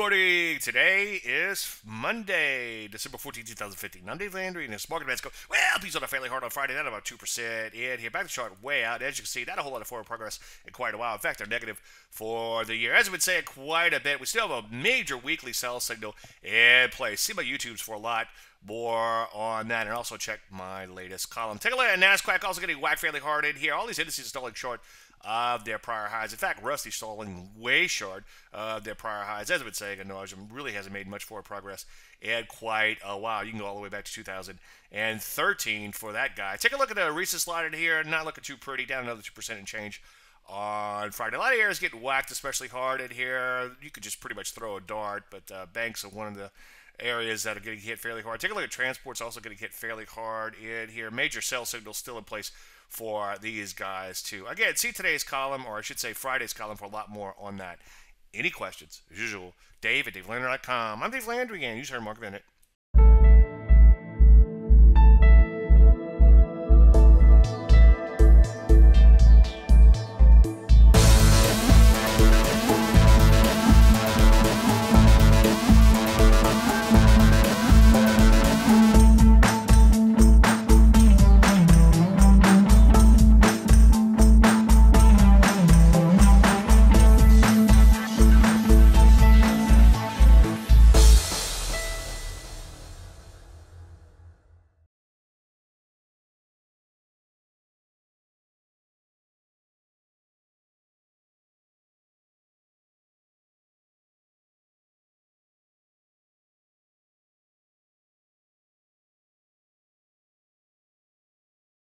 Today is Monday, December 14, 2015. I'm Landry, and this market events go, well, these are fairly hard on Friday night, about 2% in here. Back to chart way out. As you can see, not a whole lot of forward progress in quite a while. In fact, they're negative for the year. As I've been saying quite a bit, we still have a major weekly sell signal in place. See my YouTubes for a lot more on that, and also check my latest column. Take a look at NASDAQ, also getting whacked fairly hard in here. All these indices are stalling short of their prior highs. In fact, Russell's stalling way short of their prior highs. As I've been saying, Anojum really hasn't made much forward progress in quite a while. You can go all the way back to 2013 for that guy. Take a look at the recent slide in here. Not looking too pretty. Down another 2% and change on Friday. A lot of areas getting whacked especially hard in here. You could just pretty much throw a dart, but uh, banks are one of the areas that are getting hit fairly hard. Take a look at transport's also getting hit fairly hard in here. Major sell signals still in place for these guys too. Again, see today's column, or I should say Friday's column, for a lot more on that. Any questions? As usual, Dave at DaveLandry.com. I'm Dave Landry again. You heard Mark Bennett.